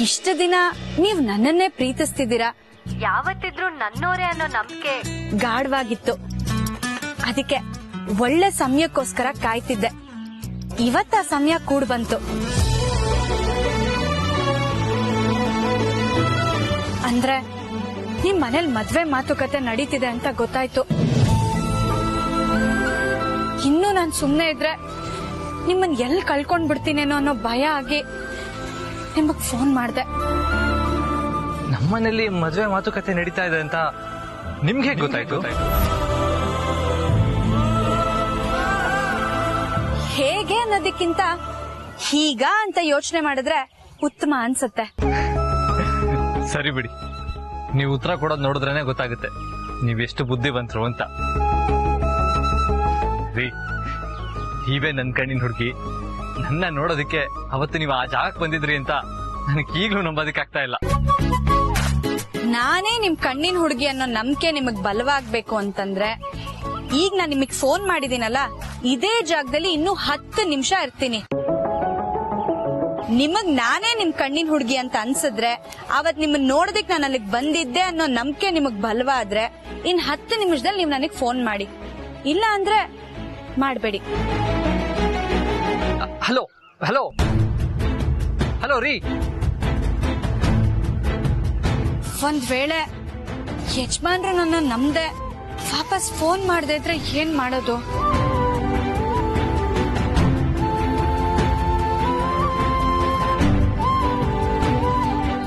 ಇಷ್ಟು ದಿನ ನೀವ್ ನನ್ನನ್ನೇ ಪ್ರೀತಿಸ್ತಿದ್ದೀರಾ? ಯಾವತ್ತಿದ್ರು ನನ್ನೋರೇ ಅನ್ನೋ ನಂಬಿಕೆ ಗಾಢವಾಗಿತ್ತು. ಅದಕ್ಕೆ ಒಳ್ಳೆ ಸಮಯಕ್ಕೋಸ್ಕರ ಕಾಯ್ತಿದ್ದೆ. ಇವತ್ತ ಆ ಸಮಯ ಕೂಡ್ ಬಂತು. ಅಂದ್ರೆ ನಿಮ್ ಮನೇಲಿ ಮದ್ವೆ ಮಾತುಕತೆ ನಡೀತಿದೆ ಅಂತ ಗೊತ್ತಾಯ್ತು. ಇನ್ನು ನಾನ್ ಸುಮ್ನೆ ಇದ್ರೆ ನಿಮ್ಮನ್ ಎಲ್ ಕಳ್ಕೊಂಡ್ ಬಿಡ್ತೀನೇನೋ ಅನ್ನೋ ಭಯ ಆಗಿ ನಿಮಗ್ ಫೋನ್ ಮಾಡಿದೆ. ನಮ್ಮನೇಲಿ ಮದುವೆ ಮಾತುಕತೆ ನಡೀತಾ ಇದೆ ಅಂತ ನಿಮ್ಗೆ ಗೊತ್ತಾಯ್ತು? ಹೇಗೆ ಅನ್ನೋದಕ್ಕಿಂತ ಹೀಗ ಅಂತ ಯೋಚನೆ ಮಾಡಿದ್ರೆ ಉತ್ತಮ ಅನ್ಸುತ್ತೆ. ಸರಿ ಬಿಡಿ. ನೀವು ಉತ್ತರ ಕೊಡೋದ್ ನೋಡಿದ್ರೇನೆ ಗೊತ್ತಾಗುತ್ತೆ. ನೀವೆಷ್ಟು ಬುದ್ಧಿವಂತರು ಅಂತ. ರೀ ನೀವೇ ನನ್ ಕಣ್ಣಿನ ಹುಡುಗಿ ನನ್ನ ನೋಡೋದಕ್ಕೆ ಅವತ್ತು ನೀವು ಆ ಜಾಗಕ್ಕೆ ಬಂದಿದ್ರಿ ಅಂತ ನನಗೆ ಈಗಲೂ ನಂಬೋದಕ್ಕೆ ಆಗ್ತಾ ಇಲ್ಲ. ನಾನೇ ನಿಮ್ ಕಣ್ಣಿನ ಹುಡುಗಿ ಅನ್ನೋ ನಂಬಿಕೆ ನಿಮಗ್ ಬಲವಾಗ್ಬೇಕು ಅಂತಂದ್ರೆ ಈಗ ನಾನು ನಿಮಗ್ ಫೋನ್ ಮಾಡಿದೀನಲ್ಲ, ಇದೇ ಜಾಗದಲ್ಲಿ ಇನ್ನೂ ಹತ್ತು ನಿಮಿಷ ಇರ್ತೀನಿ. ನಿಮಗ್ ನಾನೇ ನಿಮ್ ಕಣ್ಣಿನ ಹುಡುಗಿ ಅಂತ ಅನ್ಸಿದ್ರೆ, ಅವತ್ ನಿಮ್ಮನ್ನ ನೋಡೋದಕ್ ನಾನು ಅಲ್ಲಿಗೆ ಬಂದಿದ್ದೆ ಅನ್ನೋ ನಂಬಿಕೆ ನಿಮಗ್ ಬಲವಾದ್ರೆ ಇನ್ ಹತ್ತು ನಿಮಿಷದಲ್ಲಿ ನೀವು ನನಗ್ ಫೋನ್ ಮಾಡಿ. ಇಲ್ಲ ಅಂದ್ರೆ ಮಾಡ್ಬೇಡಿ. ಹಲೋ ಹಲೋ ಹಲೋ ರೀ ಒಂದ್ ವೇಳೆ ಯಜಮಾನ್ರು ನನ್ನ ನಮ್ದೆ ವಾಪಸ್ ಫೋನ್ ಮಾಡದೆ ಇದ್ರೆ ಏನ್ ಮಾಡೋದು?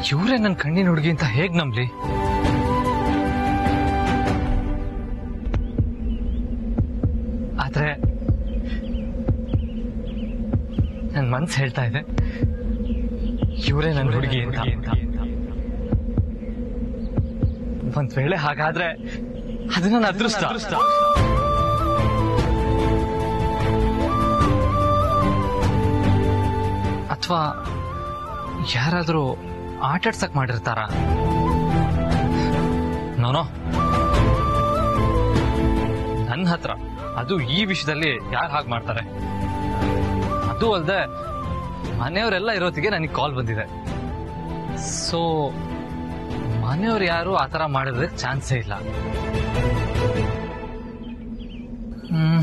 ಇವರೇ ನನ್ನ ಕಣ್ಣಿನ ಹುಡುಗಿ ಅಂತ ಹೇಗ್ ನಂಬ್ಲಿ? ಮನ್ಸು ಹೇಳ್ತಾ ಇದೆ. ಇವರೇ ನನ್ನ ಹುಡುಗಿ ಅಂತ. ಒಂದ್ ವೇಳೆ ಹಾಗಾದ್ರೆ ಅದನ್ನ ನನ್ನ ಅದೃಷ್ಟ. ಅಥವಾ ಯಾರಾದ್ರೂ ಆಟಾಡ್ಸಕ್ ಮಾಡಿರ್ತಾರ? ನೋನೋ. ನನ್ನ ಹತ್ರ ಅದು ಈ ವಿಷಯದಲ್ಲಿ ಯಾರು ಹಾಗೆ ಮಾಡ್ತಾರೆ? ಅದು ಅಲ್ಲದೆ ಮನೆಯವರೆಲ್ಲ ಇರೋತ್ತಿಗೆ ನನಗೆ ಕಾಲ್ ಬಂದಿದೆ. ಸೊ ಮನೆಯವ್ರು ಯಾರು ಆ ಥರ ಮಾಡಿದ್ರೆ ಚಾನ್ಸೇ ಇಲ್ಲ. ಏನು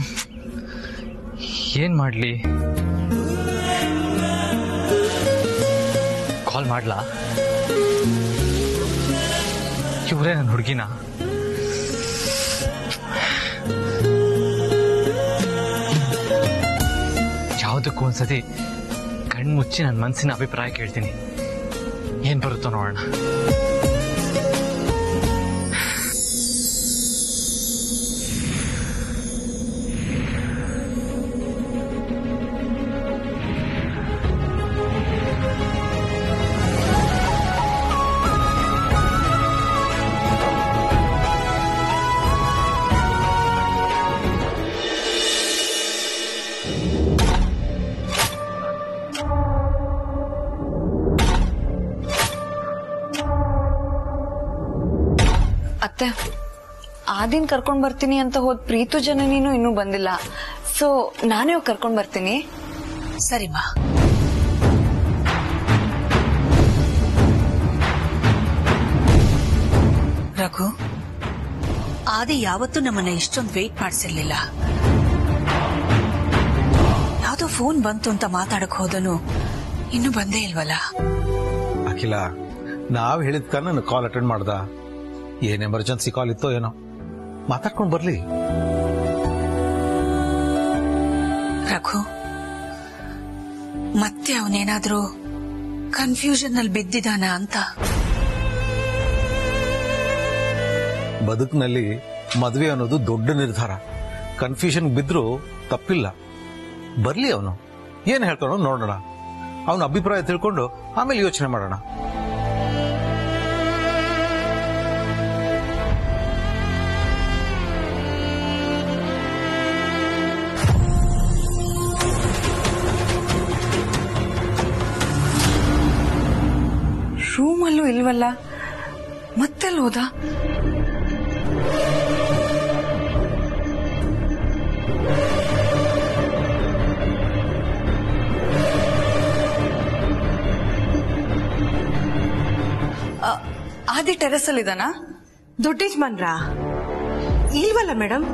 ಏನ್ ಮಾಡ್ಲಿ? ಕಾಲ್ ಮಾಡ್ಲಾ? ಇವರೇ ನನ್ನ ಹುಡುಗಿನ? ಯಾವುದಕ್ಕೂ ಒಂದ್ಸತಿ ಕಣ್ಮುಚ್ಚಿ ನನ್ನ ಮನಸ್ಸಿನ ಅಭಿಪ್ರಾಯ ಕೇಳ್ತೀನಿ. ಏನು ಬರುತ್ತೋ ನೋಡೋಣ. ಆದಿನ್ ಕರ್ಕೊಂಡ್ ಬರ್ತೀನಿ ಅಂತ ಹೋದ್ ಪ್ರೀತು ಜನನಿನೂ ಇನ್ನೂ ಬಂದಿಲ್ಲ. ಸೊ ನಾನೇ ಹೋಗ್ ಕರ್ಕೊಂಡ್ ಬರ್ತೀನಿ. ಸರಿಮಾ ರಘು ಆದಿ ಯಾವತ್ತೂ ನಮ್ಮನ್ನ ಇಷ್ಟೊಂದು ವೇಟ್ ಮಾಡಿಸಿರ್ಲಿಲ್ಲ. ಯಾವ್ದೋ ಫೋನ್ ಬಂತು ಅಂತ ಮಾತಾಡಕ್ ಹೋದನು ಇನ್ನು ಬಂದೇ ಇಲ್ವಲ್ಲ? ಅಖಿಲ ನಾವ್ ಹೇಳಿದ ಕಾಲ್ ಅಟೆಂಡ್ ಮಾಡ್ದ. ಏನ್ ಎಮರ್ಜೆನ್ಸಿ ಕಾಲ್ ಇತ್ತೋ ಏನೋ. ಮಾತಾಡ್ಕೊಂಡ್ ಬರ್ಲಿ. ರಘು ಮತ್ತೆ ಅವನೇನಾದ್ರೂ ಕನ್ಫ್ಯೂಷನ್ ಅಲ್ಲಿ ಬಿದ್ದಿದಾನ ಅಂತ? ಬದುಕಿನಲ್ಲಿ ಮದುವೆ ಅನ್ನೋದು ದೊಡ್ಡ ನಿರ್ಧಾರ. ಕನ್ಫ್ಯೂಷನ್ ಬಿದ್ರು ತಪ್ಪಿಲ್ಲ. ಬರ್ಲಿ ಅವನು. ಏನ್ ಹೇಳ್ತಾನೋ ನೋಡೋಣ ಅವನ ಅಭಿಪ್ರಾಯ ತಿಳ್ಕೊಂಡು ಆಮೇಲೆ ಯೋಚನೆ ಮಾಡೋಣ. ರೂಮಲ್ಲೂ ಇಲ್ವಲ್ಲ? ಮತ್ತೆಲ್ಲಿ ಹೋದ ಆದಿ ಟೆರೆಸ್ ಅಲ್ಲಿ ಇದಾನಾ ದೊಡ್ಡ ಯಜಮಾನ್ರ? ಇಲ್ವಲ್ಲ ಮೇಡಮ್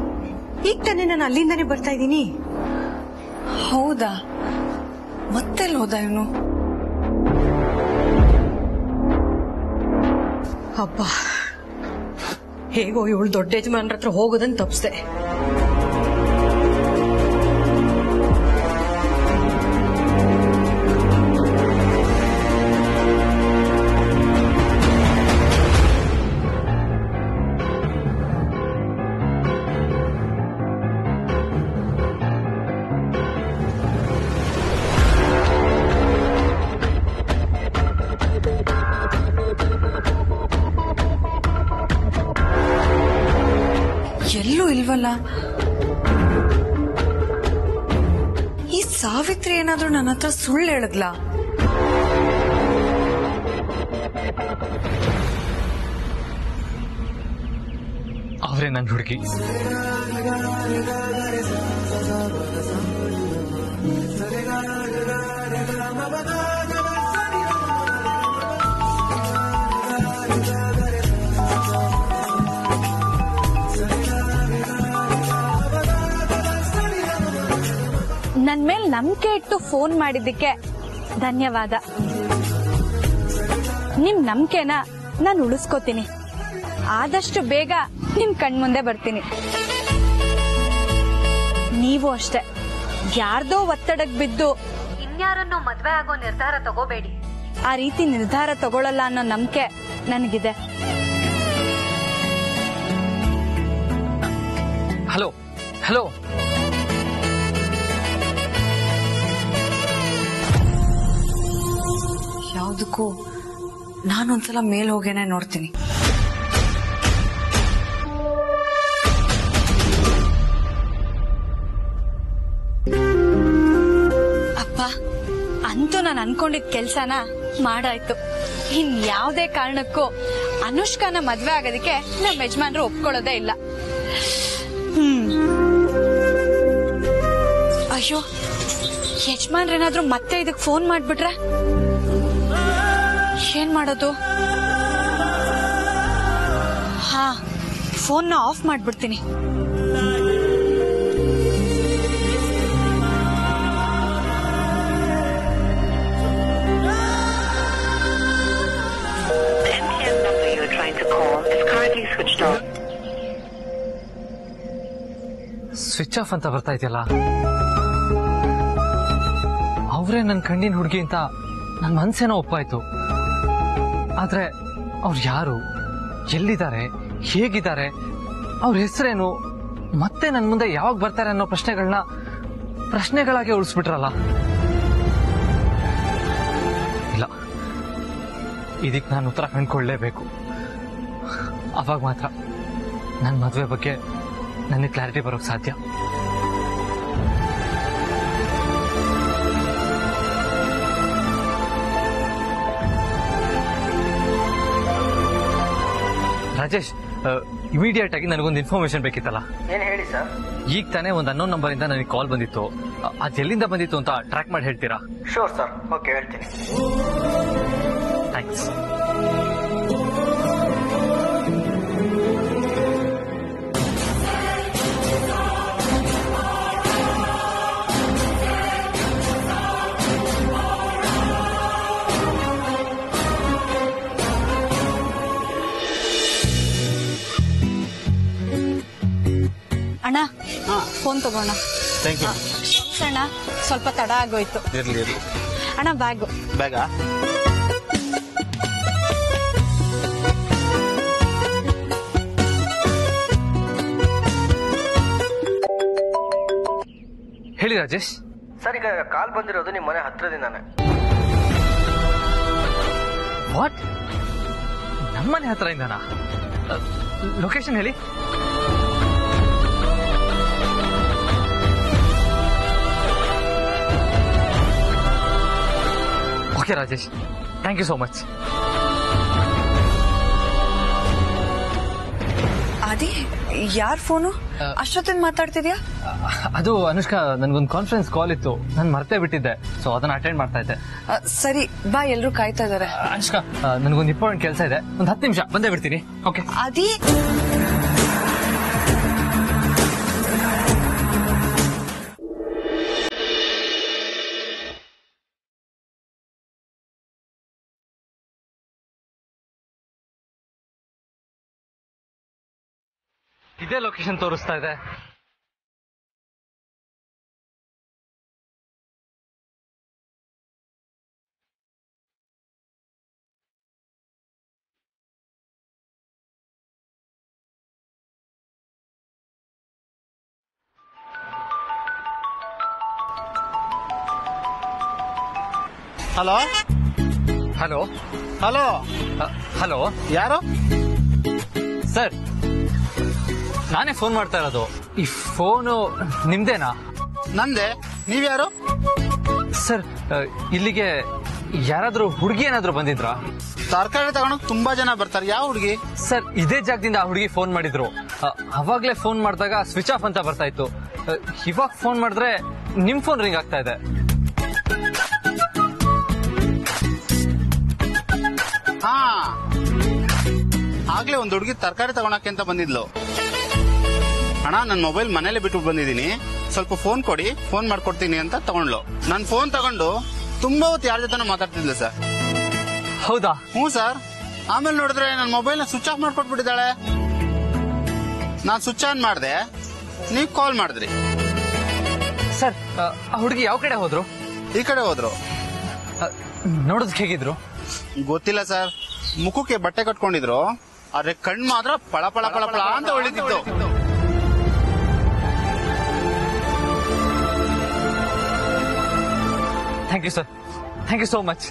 ಈಗ ತಾನೇ ನಾನು ಅಲ್ಲಿಂದಾನೇ ಬರ್ತಾ ಇದ್ದೀನಿ. ಹೌದಾ? ಮತ್ತೆಲ್ಲಿ ಹೋದ ಇವನು? ಅಬ್ಬ ಹೇಗೋ ಇವಳು ದೊಡ್ಡ ಯಜಮಾನ್ರ ಹತ್ರ ಹೋಗೋದನ್ನ ತಪ್ಪಿಸ್ದೆ ಇಲ್ವಲ್ಲ ಈ ಸಾವಿತ್ರಿ ಏನಾದ್ರೂ ನನ್ನ ಹತ್ರ ಸುಳ್ಳು ಹೇಳಿದ್ಲಾ? ಅವರೇ ನನ್ನ ಹುಡುಗಿ ಮೇಲ್ ನಂಬಿಕೆ ಇಟ್ಟು ಫೋನ್ ಮಾಡಿದ್ದಕ್ಕೆ ಧನ್ಯವಾದ. ನಿಮ್ ನಂಬಿಕೆನ ನಾನು ಉಳಿಸ್ಕೋತೀನಿ. ಆದಷ್ಟು ಬೇಗ ನಿಮ್ ಕಣ್ಮುಂದೆ ಬರ್ತೀನಿ. ನೀವು ಅಷ್ಟೇ. ಯಾರ್ದೋ ಒತ್ತಡಕ್ ಬಿದ್ದು ಇನ್ಯಾರನ್ನೋ ಮದ್ವೆ ಆಗೋ ನಿರ್ಧಾರ ತಗೋಬೇಡಿ. ಆ ರೀತಿ ನಿರ್ಧಾರ ತಗೊಳ್ಳಲ್ಲ ಅನ್ನೋ ನಂಬಿಕೆ ನನಗಿದೆ. ಹಲೋ ಹಲೋ ಯಾವ್ದಕ್ಕೂ ನಾನೊಂದ್ಸಲ ಮೇಲ್ ಹೋಗೇನೆ ನೋಡ್ತೀನಿ. ಅಪ್ಪ, ಅಂತೂ ನಾನು ಅನ್ಕೊಂಡಿದ್ ಕೆಲ್ಸನ ಮಾಡಾಯ್ತು. ಇನ್ ಯಾವ್ದೇ ಕಾರಣಕ್ಕೂ ಅನುಷ್ಕಾನ ಮದ್ವೆ ಆಗೋದಕ್ಕೆ ನಮ್ಮ ಯಜಮಾನ್ರು ಒಪ್ಕೊಳ್ಳೋದೇ ಇಲ್ಲ. ಅಯ್ಯೋ, ಯಜಮಾನ್ರೇನಾದ್ರೂ ಮತ್ತೆ ಇದಕ್ ಫೋನ್ ಮಾಡ್ಬಿಟ್ರೆ? ಏನ್ ಮಾಡೋದು? ಹಾ ಫೋನ್ನ ಆಫ್ ಮಾಡ್ಬಿಡ್ತೀನಿ. ಸ್ವಿಚ್ ಆಫ್ ಅಂತ ಬರ್ತಾ ಇದೆಯಲ್ಲ? ಅವರೇ ನನ್ನ ಕಣ್ಣಿನ ಹುಡುಗಿ ಅಂತ ನನ್ನ ಮನ್ಸೇನೋ ಒಪ್ಪಾಯ್ತು. ಆದ್ರೆ ಅವ್ರು ಯಾರು? ಎಲ್ಲಿದ್ದಾರೆ? ಹೇಗಿದ್ದಾರೆ? ಅವ್ರ ಹೆಸರೇನು? ಮತ್ತೆ ನನ್ನ ಮುಂದೆ ಯಾವಾಗ ಬರ್ತಾರೆ ಅನ್ನೋ ಪ್ರಶ್ನೆಗಳನ್ನ ಪ್ರಶ್ನೆಗಳಾಗೆ ಉಳಿಸ್ಬಿಟ್ರಲ್ಲ. ಇಲ್ಲ. ಇದಕ್ಕೆ ನಾನು ಉತ್ತರ ಕಂಡ್ಕೊಳ್ಳೇಬೇಕು. ಅವಾಗ ಮಾತ್ರ ನನ್ನ ಮದುವೆ ಬಗ್ಗೆ ನನಗೆ ಕ್ಲಾರಿಟಿ ಬರೋಕ್ ಸಾಧ್ಯ. ರಾಜೇಶ್ ಇಮಿಡಿಯೇಟ್ ಆಗಿ ನನಗೊಂದು ಇನ್ಫಾರ್ಮೇಶನ್ ಬೇಕಿತ್ತಲ್ಲ? ಏನ್ ಹೇಳಿ ಸರ್ ಈಗ ತಾನೇ ಒಂದು ಅನ್ನೋ ನಂಬರ್ ಇಂದ ನನಗೆ ಕಾಲ್ ಬಂದಿತ್ತು. ಅ- ಅದ್ ಎಲ್ಲಿಂದ ಬಂದಿತ್ತು ಅಂತ ಟ್ರ್ಯಾಕ್ ಮಾಡಿ ಹೇಳ್ತೀರಾ? ಶೋರ್ ಸರ್ ಓಕೆ ಹೇಳ್ತೀನಿ. ಥ್ಯಾಂಕ್ ಯು ಅಣ್ಣ ಸ್ವಲ್ಪ ತಡ ಆಗೋಯ್ತು. ಇರ್ಲಿ ಇರ್ಲಿ. ಅಣ್ಣ ಬ್ಯಾಗ್ ಬ್ಯಾಗಾ ಹೇಳಿ ರಾಜೇಶ್. ಸರ್ ಈಗ ಕಾಲ್ ಬಂದಿರೋದು ನಿಮ್ಮ ಮನೆ ಹತ್ರದಿಂದಾನೆ. ವಾಟ್ ನಮ್ಮನೆ ಹತ್ರ ಇಂದಾನ? ಲೊಕೇಶನ್ ಹೇಳಿ. Okay Rajesh thank you so much ಆದಿ ಯಾರ್ ಫೋನು ಅಷ್ಟೊತ್ತಿನ ಮಾತಾಡ್ತಿದ್ಯಾ? ಅದು ಅನುಷ್ಕಾ ನನ್ಗೊಂದು ಕಾನ್ಫರೆನ್ಸ್ ಕಾಲ್ ಇತ್ತು. ನಾನು ಮರ್ತೇ ಬಿಟ್ಟಿದ್ದೆ. ಸೊ ಅದನ್ನ ಅಟೆಂಡ್ ಮಾಡ್ತಾ ಇದ್ದೆ. ಸರಿ ಬಾ ಎಲ್ರು ಕಾಯ್ತಾ ಇದಾರೆ. ಅನುಷ್ಕಾ ನನ್ಗೊಂದು ಇಂಪಾರ್ಟೆಂಟ್ ಕೆಲಸ ಇದೆ. ಒಂದು ಹತ್ತು ನಿಮಿಷ ಬಂದೇ ಬಿಡ್ತೀನಿ. ಓಕೆ ಅದಿ ಇದೇ ಲೊಕೇಶನ್ ತೋರಿಸ್ತಾ ಇದೆ. ಹಲೋ ಹಲೋ ಹಲೋ ಹಲೋ ಯಾರು? ಸರ್ ನಾನೇ ಫೋನ್ ಮಾಡ್ತಾ ಇರೋದು. ಈ ಫೋನು ನಿಮ್ದೇನಾ? ನಂದೆ. ನೀವ್ಯಾರು? ಸರ್ ಇಲ್ಲಿಗೆ ಯಾರಾದ್ರೂ ಹುಡುಗಿ ಏನಾದ್ರೂ ಬಂದಿದ್ರಾ? ತರಕಾರಿ ತಗೊಂಡು ತುಂಬಾ ಜನ ಬರ್ತಾರೆ. ಯಾವ ಹುಡುಗಿ? ಸರ್ ಇದೇ ಜಾಗದಿಂದ ಆ ಹುಡುಗಿ ಫೋನ್ ಮಾಡಿದ್ರು. ಅವಾಗ್ಲೇ ಫೋನ್ ಮಾಡಿದಾಗ ಸ್ವಿಚ್ ಆಫ್ ಅಂತ ಬರ್ತಾ ಇತ್ತು. ಇವಾಗ ಫೋನ್ ಮಾಡಿದ್ರೆ ನಿಮ್ ಫೋನ್ ರಿಂಗ್ ಆಗ್ತಾ ಇದೆ. ಹಾ. ಆಗ್ಲೇ ಒಂದ್ ಹುಡುಗಿ ತರಕಾರಿ ತಗೊಳಕ್ಕೆ ಅಂತ ಬಂದಿದ್ಲು. ಅಣ್ಣ ನನ್ನ ಮೊಬೈಲ್ ಮನೇಲೆ ಬಿಟ್ಟು ಬಂದಿದ್ದೀನಿ. ಸ್ವಲ್ಪ ಫೋನ್ ಕೊಡಿ ಫೋನ್ ಮಾಡ್ಕೊಡ್ತೀನಿ ಅಂತ ತಗೊಂಡ್ಲು ನನ್ ಫೋನ್ ತಗೊಂಡು ತುಂಬಾ ಹೊತ್ತು ಯಾರ ಜೊತೆ ಮಾತಾಡ್ತಿದ್ಲು ಸರ್. ಹೌದಾ? ಹ್ಞೂ ಸರ್. ಆಮೇಲೆ ನೋಡಿದ್ರೆ ನನ್ನ ಮೊಬೈಲ್ನ ಸ್ವಿಚ್ ಆಫ್ ಮಾಡ್ಕೊಟ್ಬಿಟ್ಟಿದ್ದಾಳೆ. ನಾನು ಸ್ವಿಚ್ ಆನ್ ಮಾಡಿದೆ. ನೀವು ಕಾಲ್ ಮಾಡಿದ್ರಿ. ಸರ್ ಆ, ಹುಡುಗಿ ಯಾವ ಕಡೆ ಹೋದ್ರು? ಈ ಕಡೆ ಹೋದ್ರು. ನೋಡೋದಕ್ಕೆ ಹೇಗಿದ್ರು? ಗೊತ್ತಿಲ್ಲ ಸರ್. ಮುಖಕ್ಕೆ ಬಟ್ಟೆ ಕಟ್ಕೊಂಡಿದ್ರು. ಆದ್ರೆ ಕಣ್ ಮಾತ್ರ ಪಳ ಪಳ ಪಳ ಪಳ ಅಂತ ಹೊಳಿತಿತ್ತು. Thank you sir thank you so much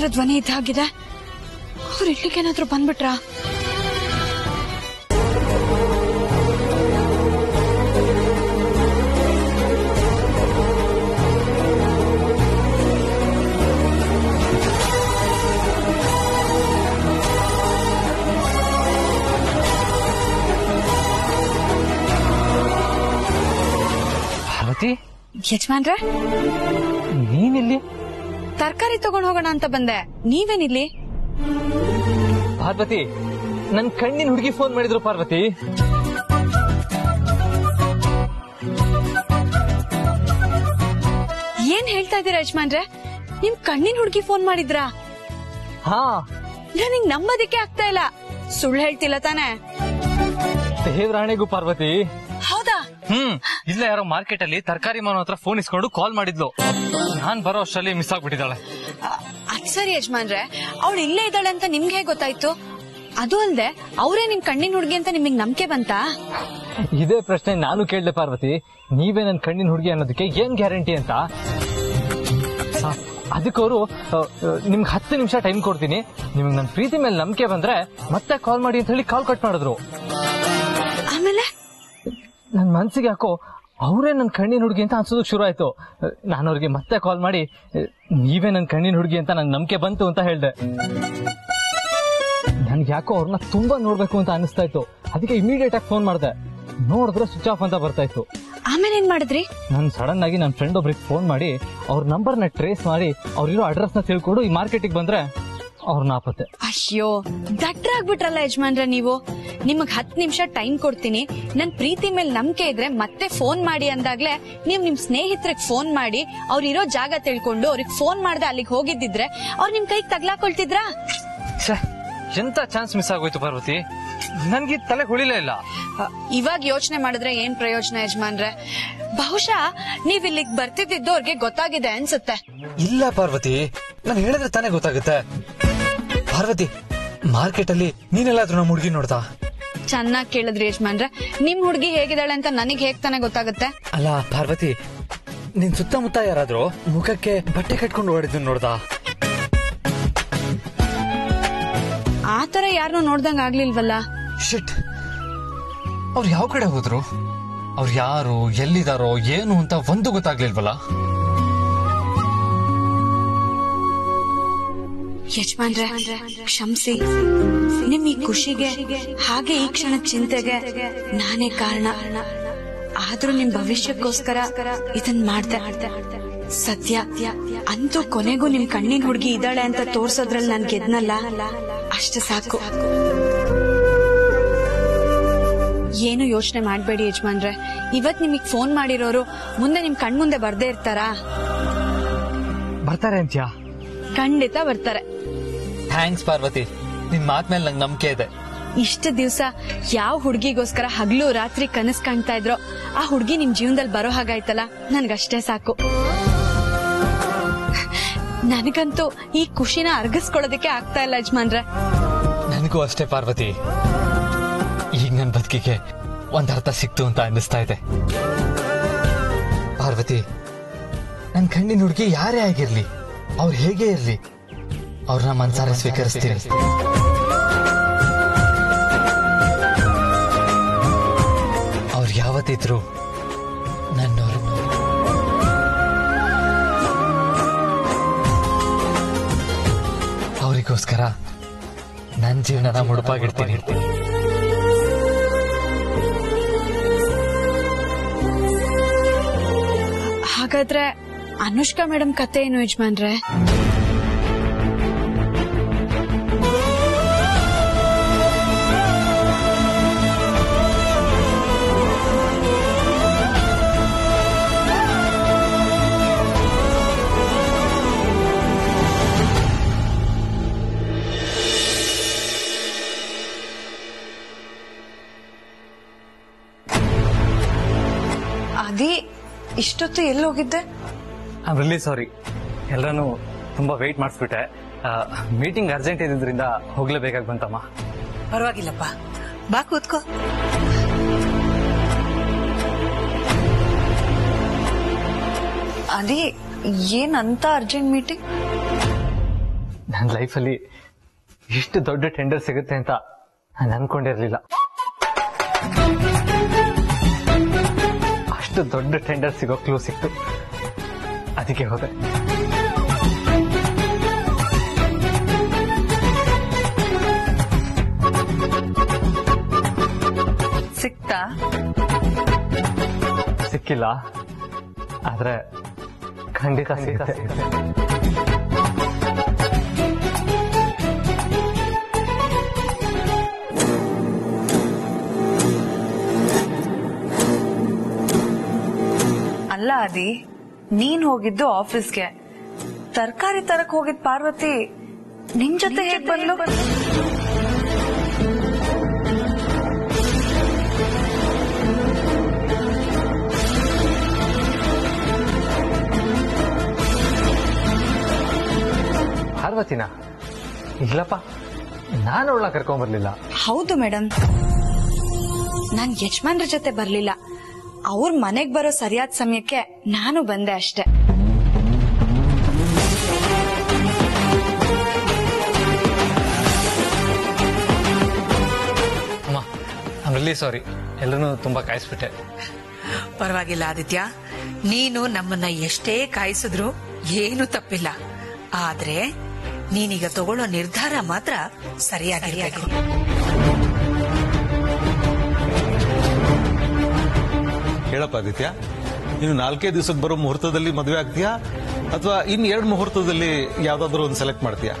ಯಜಮಾನ್ರ ಧ್ವನಿ ಇದ್ದಾಗಿದೆ ಅವ್ರು ಇಡ್ಲಿಕ್ಕೇನಾದ್ರೂ ಬಂದ್ಬಿಟ್ರಾ? ಯಜಮಾನ್ರೆ? ನೀನಿಲ್ಲಿ? ತರಕಾರಿ ತಗೊಂಡ್ ಹೋಗೋಣ ಅಂತ ಬಂದೆ. ನೀವೇನಿಲ್ಲಿ? ಪಾರ್ವತಿ ನನ್ ಕಣ್ಣಿನ ಹುಡುಗಿ ಫೋನ್ ಮಾಡಿದ್ರು ಪಾರ್ವತಿ. ಏನ್ ಹೇಳ್ತಾ ಇದ್ದೀರಾ ಯಜಮಾನ್ರೆ? ನಿಮ್ ಕಣ್ಣಿನ ಹುಡುಗಿ ಫೋನ್ ಮಾಡಿದ್ರಾ? ಹಾ. ನನಗ್ ನಂಬೋದಿಕ್ಕೆ ಆಗ್ತಾ ಇಲ್ಲ. ಸುಳ್ಳು ಹೇಳ್ತಿಲ್ಲ ತಾನೆ. ದೇವ್ರಾಣೆಗೂ ಪಾರ್ವತಿ. ಹೌದಾ? ಹ್ಮ್. ಇಲ್ಲ ಯಾರೋ ಮಾರ್ಕೆಟ್ ಅಲ್ಲಿ ತರಕಾರಿ ಮಾನೋ ಹತ್ರ ಫೋನ್ ಇಸ್ಕೊಂಡು ಕಾಲ್ ಮಾಡಿದ್ಲು. ನಾನ್ ಬರೋ ಅಷ್ಟರಲ್ಲಿ ಮಿಸ್ ಆಗ್ಬಿಟ್ಟಿದ್ದಾಳೆ. ಅದ್ ಸರಿ ಯಜಮಾನ್ರೆ ಅವಳು ಇಲ್ಲೇ ಇದ್ದಾಳೆ ಅಂತ ನಿಮ್ಗೆ ಹೇಗ್ ಗೊತ್ತಾಯ್ತು? ಅದು ಅಲ್ದೆ ಅವರೇ ನಿಮ್ ಕಣ್ಣಿನ ಹುಡುಗಿ ಅಂತ ನಿಮಗೆ ನಂಬಿಕೆ ಬಂತಾ? ಇದೇ ಪ್ರಶ್ನೆ ನಾನು ಕೇಳಿದೆ ಪಾರ್ವತಿ ನೀವೇ ನನ್ನ ಕಣ್ಣಿನ ಹುಡುಗಿ ಅನ್ನೋದಕ್ಕೆ ಏನ್ ಗ್ಯಾರಂಟಿ ಅಂತ? ಅದಕ್ಕವರು ನಿಮ್ಗೆ ಹತ್ತು ನಿಮಿಷ ಟೈಮ್ ಕೊಡ್ತೀನಿ. ನಿಮ್ಗೆ ನನ್ನ ಪ್ರೀತಿ ಮೇಲೆ ನಂಬಿಕೆ ಬಂದ್ರೆ ಮತ್ತೆ ಕಾಲ್ ಮಾಡಿ ಅಂತ ಹೇಳಿ ಕಾಲ್ ಕಟ್ ಮಾಡಿದ್ರು. ಆಮೇಲೆ? ನನ್ ಮನಸ್ಸಿಗೆ ಯಾಕೋ ಅವರೇ ನನ್ನ ಕಣ್ಣಿನ ಹುಡುಗಿ ಅಂತ ಅನ್ಸೋದಕ್ಕೆ ಶುರು ಆಯ್ತು. ನಾನು ಅವ್ರಿಗೆ ಮತ್ತೆ ಕಾಲ್ ಮಾಡಿ ನೀವೇ ನನ್ನ ಕಣ್ಣಿನ ಹುಡುಗಿ ಅಂತ ನನ್ನ ನಂಬಿಕೆ ಬಂತು ಅಂತ ಹೇಳಿದೆ. ನನ್ಗೆ ಯಾಕೋ ಅವ್ರನ್ನ ತುಂಬಾ ನೋಡ್ಬೇಕು ಅಂತ ಅನಿಸ್ತಾ ಇತ್ತು. ಅದಕ್ಕೆ ಇಮಿಡಿಯೇಟ್ ಆಗಿ ಫೋನ್ ಮಾಡಿದೆ. ನೋಡಿದ್ರೆ ಸ್ವಿಚ್ ಆಫ್ ಅಂತ ಬರ್ತಾ ಇತ್ತು. ಆಮೇಲೆ ಏನ್ ಮಾಡಿದ್ರಿ? ನಾನು ಸಡನ್ ಆಗಿ ನನ್ನ ಫ್ರೆಂಡ್ ಒಬ್ರಿಗೆ ಫೋನ್ ಮಾಡಿ ಅವ್ರ ನಂಬರ್ನ ಟ್ರೇಸ್ ಮಾಡಿ ಅವ್ರಿರೋ ಅಡ್ರೆಸ್ನ ನ ತಿಳ್ಕೊಂಡು ಈ ಮಾರ್ಕೆಟಿಗೆ ಬಂದ್ರೆ ಅವ್ರ ನಾಪತ್ತೆ ಅಯ್ಯೋ ದಟ್ರಾಗ್ಬಿಟ್ರಲ್ಲ ಯಜಮಾನ್ರ ನೀವು? ನಿಮಗ್ ಹತ್ ನಿಮಿಷ ಟೈಮ್ ಕೊಡ್ತೀನಿ. ನನ್ ಪ್ರೀತಿ ಮೇಲೆ ನಂಬಿಕೆ ಇದ್ರೆ ಮತ್ತೆ ಫೋನ್ ಮಾಡಿ ಅಂದಾಗ್ಲೇ ನೀವ್ ನಿಮ್ ಸ್ನೇಹಿತರಿಗೆ ಫೋನ್ ಮಾಡಿ ಅವ್ರ ಇರೋ ಜಾಗ ತಿಳ್ಕೊಂಡು ಅವ್ರಿಗೆ ಫೋನ್ ಮಾಡ್ದೆ ಅಲ್ಲಿಗೆ ಹೋಗಿದ್ದಿದ್ರೆ ಅವ್ರು ನಿಮ್ ಕೈಗೆ ತಗ್ಲಾಕೊಳ್ತಿದ್ರಾ? ಛೇ ಎಂತ ಚಾನ್ಸ್ ಮಿಸ್ ಆಗೋಯ್ತು ಪಾರ್ವತಿ? ನನ್ಗೆ ತಲೆ ಹುಳಿಲೇ ಇಲ್ಲ. ಇವಾಗ ಯೋಚನೆ ಮಾಡಿದ್ರೆ ಏನ್ ಪ್ರಯೋಜನ ಯಜಮಾನ್ರೆ? ಬಹುಶಃ ನೀವ್ ಇಲ್ಲಿಗ್ ಬರ್ತಿದ್ದಿದ್ದು ಅವ್ರಿಗೆ ಗೊತ್ತಾಗಿದೆ ಅನ್ಸುತ್ತೆ. ಇಲ್ಲ ಪಾರ್ವತಿ ನಾನು ಹೇಳಿದ್ರೆ ತಾನೇ ಗೊತ್ತಾಗುತ್ತೆ. ಪಾರ್ವತಿ ಮಾರ್ಕೆಟ್ ಅಲ್ಲಿ ನೀನೆಲ್ಲಾದ್ರೂ ನಮ್ಮ ಹುಡುಗಿ ನೋಡ್ತಾ? ಚೆನ್ನಾಗ್ ಕೇಳಿದ್ರಿ ಯಜಮಾನ್ರೆ. ನಿಮ್ ಹುಡುಗಿ ಹೇಗಿದ್ದಾಳೆ ಅಂತ ನನಗ್ ಹೇಗ್ ತಾನೇ ಗೊತ್ತಾಗುತ್ತೆ? ಅಲ್ಲ ಪಾರ್ವತಿ ನಿನ್ ಸುತ್ತಮುತ್ತ ಯಾರಾದ್ರೂ ಮುಖಕ್ಕೆ ಬಟ್ಟೆ ಕಟ್ಕೊಂಡು ಓಡಿದ್ದು ನೋಡ್ದಾ ಆತರ ಯಾರನ್ನೂ ನೋಡ್ದಂಗ್ ಆಗ್ಲಿಲ್ವಲ್ಲ? ಶಿಟ್ ಅವ್ರು ಯಾವ ಕಡೆ ಹೋದ್ರು? ಅವ್ರು ಯಾರು ಎಲ್ಲಿದಾರೋ ಏನು ಅಂತ ಒಂದು ಗೊತ್ತಾಗ್ಲಿಲ್ವಲ್ಲ? ಯಜಮಾನ್ರೆ, ಕ್ಷಮಿಸಿ. ನಿಮ್ ಈ ಖುಷಿಗೆ, ಹಾಗೆ ಈ ಕ್ಷಣ ಚಿಂತೆಗೆ ನಾನೇ ಕಾರಣ. ಆದ್ರೂ ನಿಮ್ ಭವಿಷ್ಯಕ್ಕೋಸ್ಕರ ಇದನ್ ಮಾಡ್ದೆ. ಸತ್ಯ ಅಂತೂ ಕೊನೆಗೂ ನಿಮ್ ಕಣ್ಣಿನ ಹುಡುಗಿ ಇದ್ದಾಳೆ ಅಂತ ತೋರ್ಸೋದ್ರಲ್ಲಿ ನನ್ ಗೆದ್ನಲ್ಲ, ಅಷ್ಟು ಸಾಕು. ಏನು ಯೋಚನೆ ಮಾಡಬೇಡಿ ಯಜಮಾನ್ರೆ. ಇವತ್ ನಿಮಗ್ ಫೋನ್ ಮಾಡಿರೋರು ಮುಂದೆ ನಿಮ್ ಕಣ್ಮುಂದೆ ಬರ್ದೇ ಇರ್ತಾರಾ? ಬರ್ತಾರೆ ಅಂತ್ಯಾ. ಖಂಡಿತ ಬರ್ತಾರೆ. ಥ್ಯಾಂಕ್ಸ್ ಪಾರ್ವತಿ. ನಿನ್ ಮಾತ್ ಮೇಲೆ ನಂಗೆ ನಂಬಿಕೆ ಇದೆ. ಇಷ್ಟು ದಿವಸ ಯಾವ ಹುಡುಗಿಗೋಸ್ಕರ ಹಗ್ಲು ರಾತ್ರಿ ಕನಸ್ ಕಾಣ್ತಾ ಇದ್ರೋ ಆ ಹುಡುಗಿ ನಿಮ್ ಜೀವನದಲ್ಲಿ ಬರೋ ಹಾಗಾಯ್ತಲ್ಲ? ನನ್ಗಷ್ಟೇ ಸಾಕು. ನನಗಂತೂ ಈ ಖುಷಿನ ಅರ್ಗಿಸ್ಕೊಳ್ಳೋದಕ್ಕೆ ಆಗ್ತಾ ಇಲ್ಲ ಯಜಮಾನ್ರೆ. ನನಗೂ ಅಷ್ಟೇ ಪಾರ್ವತಿ. ಈಗ ನನ್ನ ಬದುಕಿಗೆ ಒಂದ್ ಅರ್ಥ ಸಿಕ್ತು ಅಂತ ಅನ್ನಿಸ್ತಾ ಇದೆ. ಪಾರ್ವತಿ ನನ್ನ ಕಣ್ಣಿನ ಹುಡುಗಿ ಯಾರೇ ಆಗಿರ್ಲಿ ಅವ್ರು ಹೇಗೆ ಇರ್ಲಿ? ಅವ್ರನ್ನ ಮನ್ಸಾರೆ ಸ್ವೀಕರಿಸ್ತೀನಿ. ಅವ್ರು ಯಾವತ್ತಿದ್ರು ನನ್ನವರು ಅವರಿಗೋಸ್ಕರ ನನ್ನ ಜೀವನನ ಮುಡುಪಾಗಿಡ್ತೀನಿ. ಹಾಗಾದ್ರೆ ಅನುಷ್ಕಾ ಮೇಡಮ್ ಕತೆ ಏನು ಯಜಮಾನ್ರೆ. ಅದಿ ಇಷ್ಟೊತ್ತು ಎಲ್ಲಿ ಹೋಗಿದ್ದೆ ಐ ರಿಲಿ ಸಾರಿ ಎಲ್ಲರೂ ತುಂಬಾ ವೆಯ್ಟ್ ಮಾಡಿಸ್ಬಿಟ್ಟೆ. ಮೀಟಿಂಗ್ ಅರ್ಜೆಂಟ್ ಇದ್ದಿದ್ದರಿಂದ ಹೋಗ್ಲೇಬೇಕಾಗಿ ಬಂತಮ್ಮ ಪರವಾಗಿಲ್ಲಪ್ಪ. ಬಾ ಕೂತ್ಕೋ. ಅದೇ ಏನಂತ ಅರ್ಜೆಂಟ್ ಮೀಟಿಂಗ್ ನನ್ನ ಲೈಫಲ್ಲಿ ಇಷ್ಟು ದೊಡ್ಡ ಟೆಂಡರ್ ಸಿಗುತ್ತೆ ಅಂತ ನಾನು ಅನ್ಕೊಂಡಿರ್ಲಿಲ್ಲ. ಅಷ್ಟು ದೊಡ್ಡ ಟೆಂಡರ್ ಸಿಗೋ ಕ್ಲೂ ಸಿಕ್ತು. ಅದಕ್ಕೆ ಹೋದೆ. ಸಿಕ್ತಾ? ಸಿಕ್ಕಿಲ್ಲ. ಆದ್ರೆ ಖಂಡಿತ ಸಿಗುತ್ತೆ ಅಲ್ಲ ಅದಿ ನೀನ್ ಹೋಗಿದ್ದು ಆಫೀಸ್ಗೆ. ತರಕಾರಿ ತರಕ್ ಹೋಗಿದ್ ಪಾರ್ವತಿ ನಿನ್ ಜೊತೆ ಹೇಗ್ ಬಂದ್ಲು? ಪಾರ್ವತಿನ? ಇಲ್ಲಪ್ಪ ನಾನು ಅವಳ ಕರ್ಕೊಂಡ್ ಹೌದು ಮೇಡಮ್ ನಾನ್ ಯಜಮಾನ್ರ ಜೊತೆ ಬರ್ಲಿಲ್ಲ. ಅವ್ರ ಮನೆಗ್ ಬರೋ ಸರಿಯಾದ ಸಮಯಕ್ಕೆ ನಾನು ಬಂದೆ ಅಷ್ಟೇ. ಅಮ್ಮ ಐ ರಿಲಿ ಸಾರಿ ಎಲ್ಲರೂ ತುಂಬಾ ಕಾಯಿಸ್ಬಿಟ್ಟೆ. ಪರವಾಗಿಲ್ಲ ಆದಿತ್ಯ. ನೀನು ನಮ್ಮನ್ನ ಎಷ್ಟೇ ಕಾಯಿಸಿದ್ರು ಏನು ತಪ್ಪಿಲ್ಲ. ಆದ್ರೆ ನೀನೀಗ ತಗೊಳ್ಳೋ ನಿರ್ಧಾರ ಮಾತ್ರ ಸರಿಯಾಗಿರ್ಬೇಕು. ಹೇಳಪ್ಪ, ಆದಿತ್ಯ. ನೀನು ನಾಲ್ಕೇ ದಿವಸಕ್ಕೆ ಬರೋ ಮುಹೂರ್ತದಲ್ಲಿ ಮದುವೆ ಆಗ್ತೀಯಾ? ಅಥವಾ ಇನ್ ಎರಡು ಮುಹೂರ್ತದಲ್ಲಿ ಯಾವ್ದಾದ್ರು ಒಂದು ಸೆಲೆಕ್ಟ್ ಮಾಡ್ತೀಯಾ?